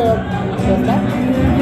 Mr. Mr.